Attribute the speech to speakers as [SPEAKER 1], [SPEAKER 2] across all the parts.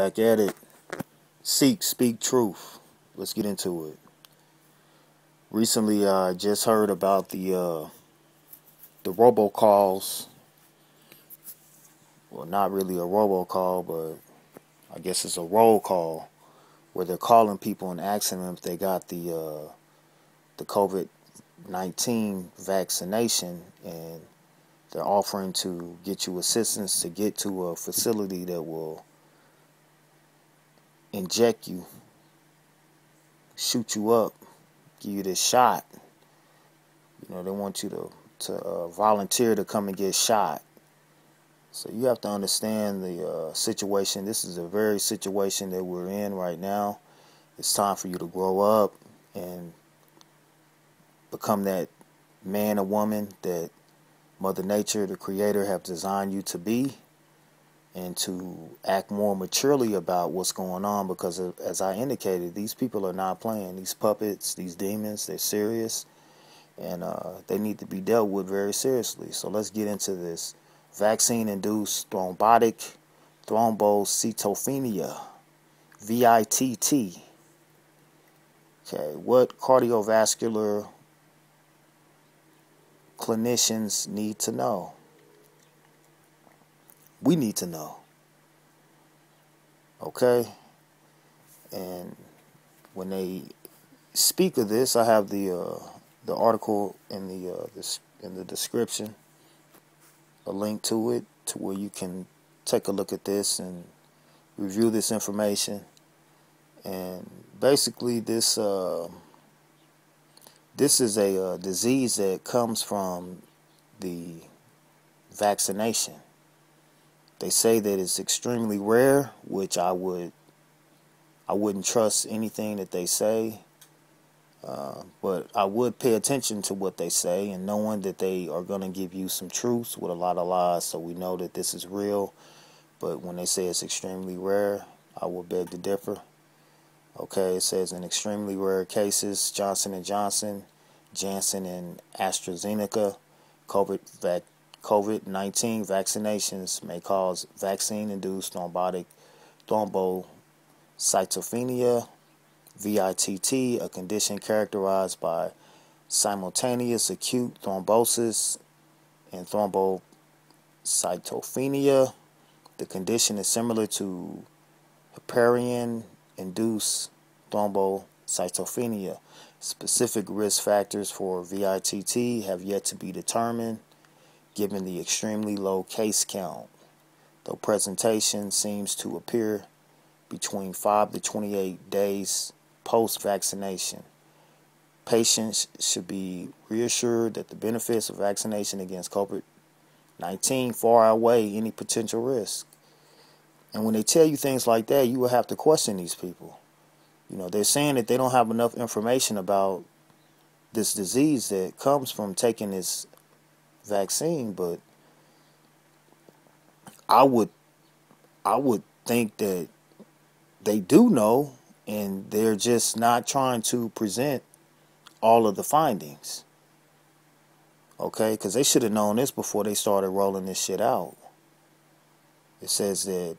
[SPEAKER 1] Back at it. Seek, speak truth. Let's get into it. Recently, I just heard about the uh, the robocalls. Well, not really a robocall, but I guess it's a roll call where they're calling people and asking them if they got the uh, the COVID nineteen vaccination, and they're offering to get you assistance to get to a facility that will inject you, shoot you up, give you this shot. You know, they want you to to uh, volunteer to come and get shot. So you have to understand the uh, situation. This is a very situation that we're in right now. It's time for you to grow up and become that man or woman that Mother Nature, the Creator, have designed you to be and to act more maturely about what's going on because as I indicated, these people are not playing. These puppets, these demons, they're serious and uh, they need to be dealt with very seriously. So let's get into this. Vaccine-induced thrombotic thrombocytopenia, VITT. Okay, what cardiovascular clinicians need to know? We need to know. Okay? And when they speak of this, I have the uh, the article in the uh, this in the description, a link to it to where you can take a look at this and review this information. And basically, this uh, this is a uh, disease that comes from the vaccination. They say that it's extremely rare, which I would I wouldn't trust anything that they say. Uh, but I would pay attention to what they say and knowing that they are going to give you some truths with a lot of lies so we know that this is real. But when they say it's extremely rare, I will beg to differ. Okay, it says in extremely rare cases, Johnson & Johnson, Janssen and AstraZeneca COVID vac COVID 19 vaccinations may cause vaccine induced thrombotic thrombocytopenia, VITT, a condition characterized by simultaneous acute thrombosis and thrombocytopenia. The condition is similar to heparin induced thrombocytopenia. Specific risk factors for VITT have yet to be determined given the extremely low case count, though presentation seems to appear between 5 to 28 days post vaccination. Patients should be reassured that the benefits of vaccination against COVID 19 far outweigh any potential risk. And when they tell you things like that, you will have to question these people. You know, they're saying that they don't have enough information about this disease that comes from taking this vaccine, but I would I would think that they do know and they're just not trying to present all of the findings. Okay, because they should have known this before they started rolling this shit out. It says that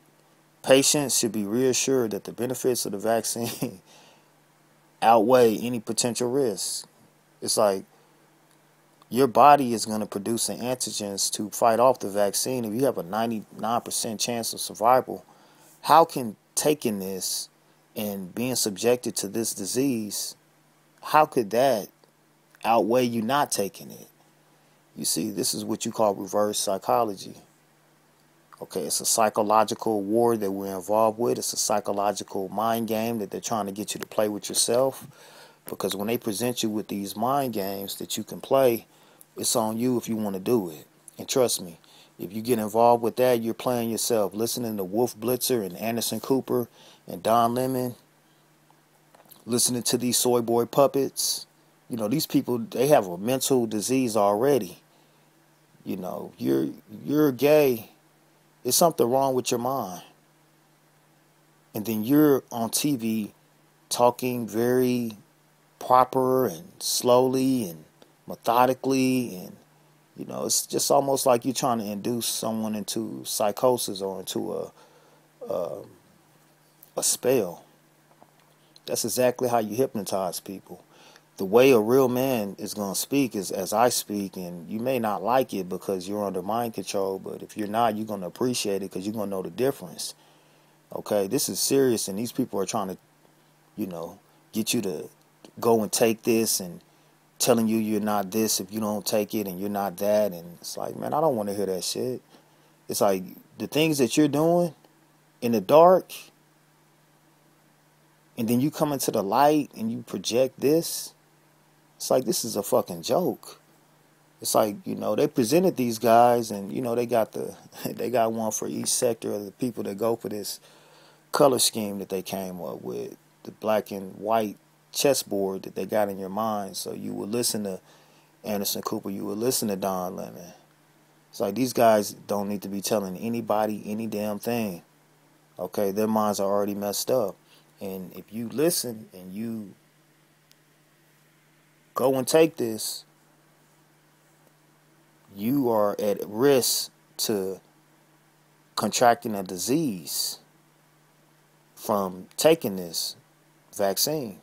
[SPEAKER 1] patients should be reassured that the benefits of the vaccine outweigh any potential risks. It's like your body is going to produce the antigens to fight off the vaccine. If you have a 99% chance of survival, how can taking this and being subjected to this disease, how could that outweigh you not taking it? You see, this is what you call reverse psychology. Okay, it's a psychological war that we're involved with. It's a psychological mind game that they're trying to get you to play with yourself. Because when they present you with these mind games that you can play, it's on you if you want to do it. And trust me, if you get involved with that, you're playing yourself. Listening to Wolf Blitzer and Anderson Cooper and Don Lemon, listening to these soy boy puppets. You know, these people they have a mental disease already. You know, you're you're gay. There's something wrong with your mind. And then you're on TV talking very proper and slowly and methodically and you know it's just almost like you're trying to induce someone into psychosis or into a, a a spell. That's exactly how you hypnotize people. The way a real man is going to speak is as I speak, and you may not like it because you're under mind control, but if you're not, you're going to appreciate it because you're going to know the difference. Okay, this is serious, and these people are trying to, you know, get you to go and take this and telling you you're not this if you don't take it and you're not that. And it's like, man, I don't want to hear that shit. It's like the things that you're doing in the dark, and then you come into the light and you project this. It's like this is a fucking joke. It's like you know they presented these guys, and you know they got the they got one for each sector of the people that go for this color scheme that they came up with, the black and white chessboard that they got in your mind. So you would listen to Anderson Cooper, you would listen to Don Lemon. It's like these guys don't need to be telling anybody any damn thing. Okay, their minds are already messed up. And if you listen and you go and take this, you are at risk to contracting a disease from taking this vaccine.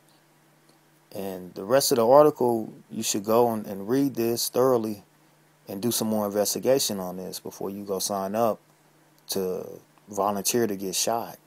[SPEAKER 1] And the rest of the article, you should go and, and read this thoroughly and do some more investigation on this before you go sign up to volunteer to get shot.